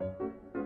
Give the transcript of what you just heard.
あ!